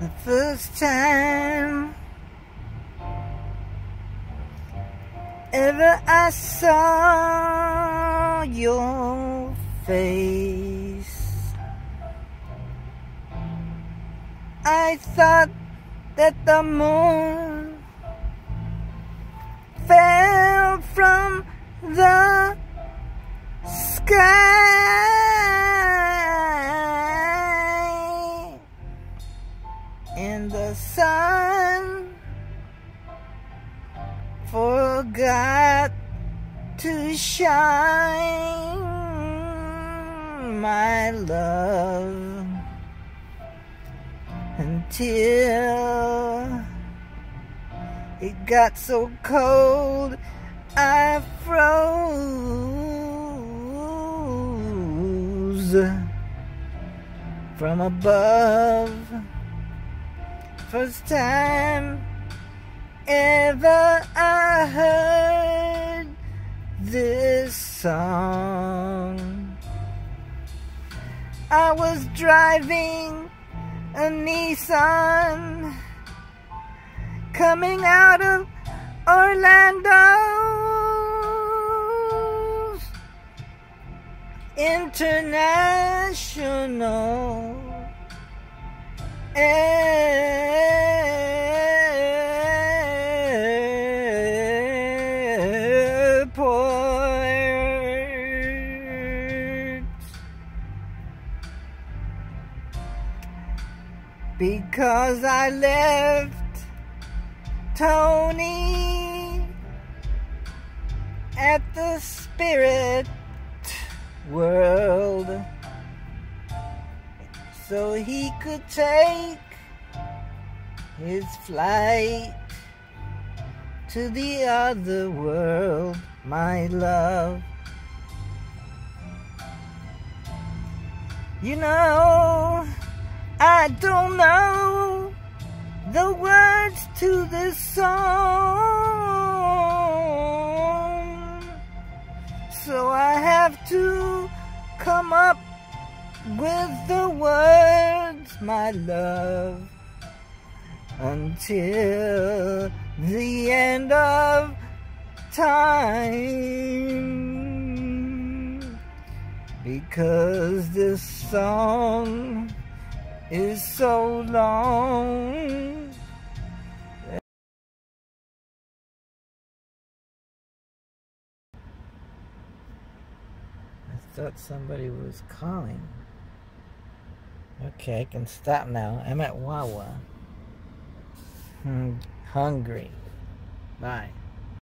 The first time ever I saw your face, I thought that the moon fell from the sky and the sun forgot to shine my love until it got so cold I froze from above. First time ever I heard this song. I was driving a Nissan coming out of Orlando's International because I left Tony at the spirit world so he could take his flight to the other world, my love. You know, I don't know the words to this song. So I have to come up with the words, my love, until the end of time. Because this song is so long. I thought somebody was calling. Okay, I can stop now. I'm at Wawa. Hmm, hungry. Bye.